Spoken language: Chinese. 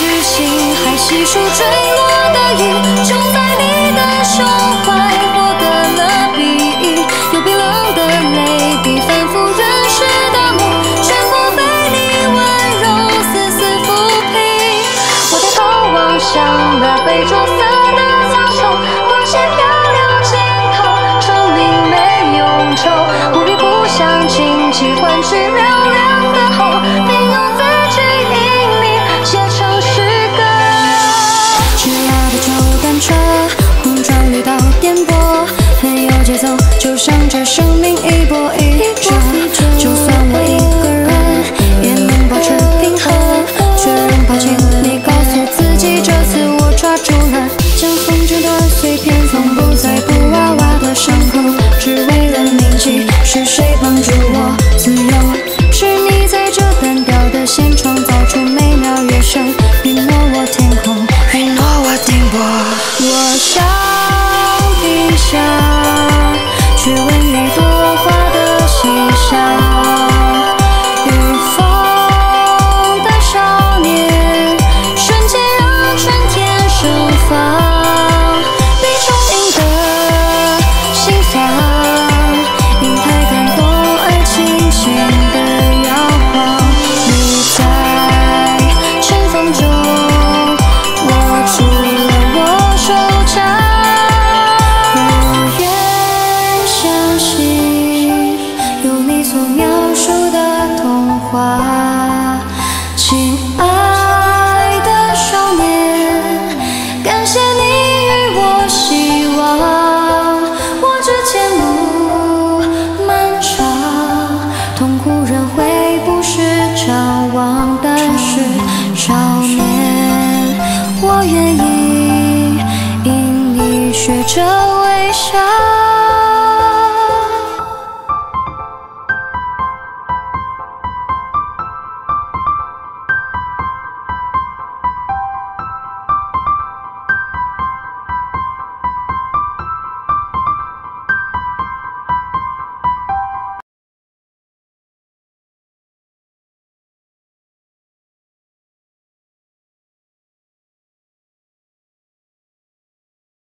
巨星还细数坠落的雨，住在你的胸怀，获得了比翼。有冰冷的泪滴，反复润湿的梦，全部被你温柔丝丝抚平。我抬头望向那被撞散。向着胜利愿意因你学着